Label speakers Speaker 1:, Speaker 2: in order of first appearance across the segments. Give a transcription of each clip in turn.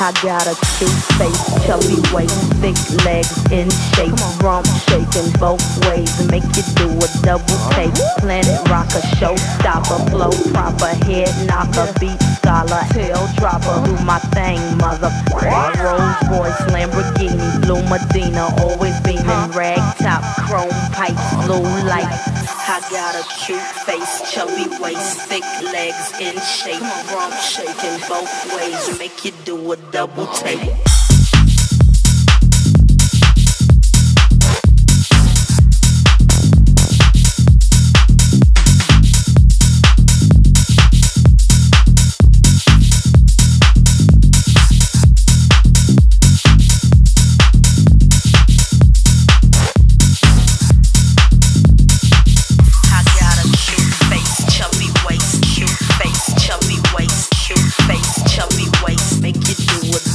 Speaker 1: I got a cute face, chubby waist, thick legs in shape, rump shaking both ways, make you do a double take. Planet rocker, showstopper, flow proper, head knocker, beat scholar, tail dropper, do my thing, mother. Rolls Royce, Lamborghini, blue Medina, I got a cute face, chubby waist, thick legs in shape, rump shaking both ways, make you do a double take.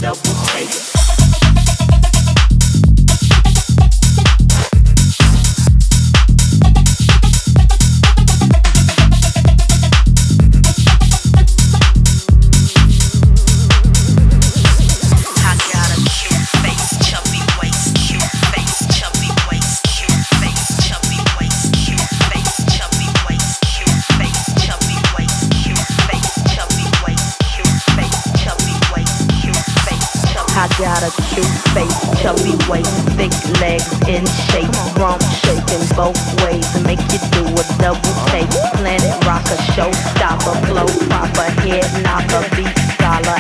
Speaker 1: Do a got a cute face, chubby waist, thick legs in shape, rump shaking both ways, make you do a double take. Planet rocker, showstopper, flow proper, head knocker, beat scholar,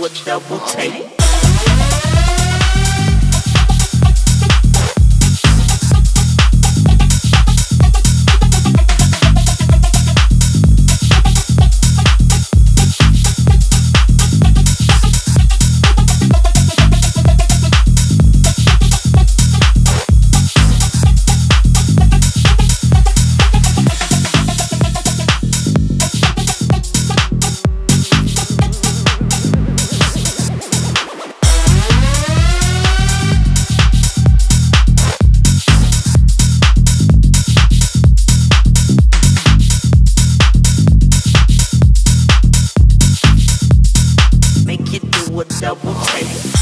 Speaker 1: do a double take. double take.